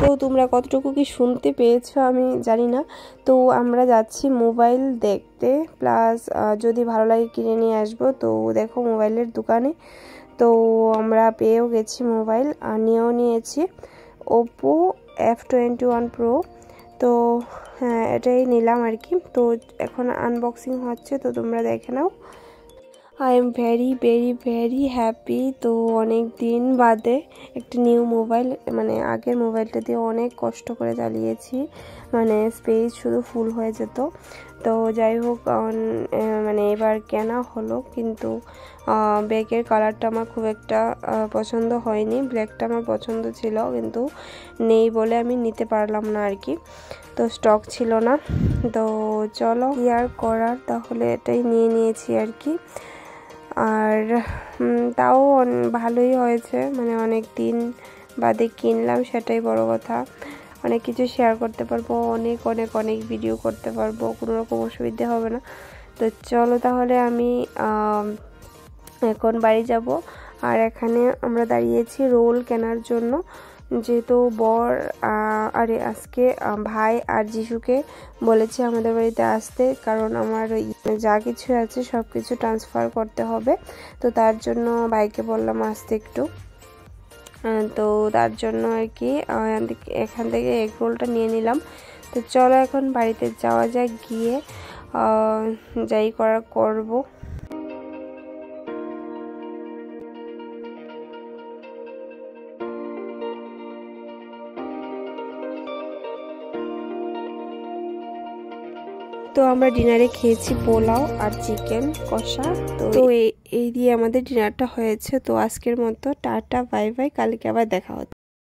তো তোমরা কতটুকু কি শুনতে পেয়েছ আমি জানি না। তো আমরা যাচ্ছি মোবাইল দেখতে, প্লাস যদি ভালো লাগে কিনে নিয়ে আসব। তো দেখো মোবাইলের দোকানে। তো আমরা পেয়েও গেছি মোবাইল, আর নিয়েও নিয়েছি Oppo F twenty one pro তো হ্যাঁ এটাই নিলাম আর কি। তো এখন আনবক্সিং হচ্ছে, তো তোমরা দেখে নাও। I am very very very happy তো অনেক দিন বাদে একটা নিউ মোবাইল মানে আগের মোবাইলটা দিয়ে অনেক কষ্ট করে চালিয়েছি। মানে স্পেস শুধু ফুল হয়ে যেত। তো যাই হোক মানে এবার কেনা হলো কিন্তু ব্যাগের কালারটা আমার খুব একটা পছন্দ হয়নি। ব্ল্যাকটা আমার পছন্দ ছিল কিন্তু নেই বলে আমি নিতে পারলাম না আর কি। তো স্টক ছিল না। তো চলো আর করার? তাহলে এটাই নিয়ে নিয়েছি আর কি। আর তাও ভালোই হয়েছে। মানে অনেক দিন বাদে কিনলাম, সেটাই বড় কথা। অনেক কিছু শেয়ার করতে পারব, অনেক অনেক অনেক ভিডিও করতে পারব, কোনো রকম অসুবিধা হবে না। তো চলো তাহলে আমি এখন বাড়ি যাব। আর এখানে আমরা দাঁড়িয়েছি রোল কেনার জন্য। যেহেতু বর আরে আজকে ভাই আর যিশুকে বলেছে আমাদের বাড়িতে আসতে, কারণ আমার যা কিছু আছে সব কিছু ট্রান্সফার করতে হবে। তো তার জন্য ভাইকে বললাম আসতে একটু। তো তার জন্য আর কি এখান থেকে এগ রোলটা নিয়ে নিলাম। তো চলো এখন বাড়িতে যাওয়া যাক, গিয়ে যাই করার করব। তো আমরা ডিনারে খেয়েছি পোলাও আর চিকেন কষা। তো এই দিয়ে আমাদের ডিনারটা হয়েছে। তো আজকের মতো টাটা বাই বাই। কালকে আবার দেখা হচ্ছে।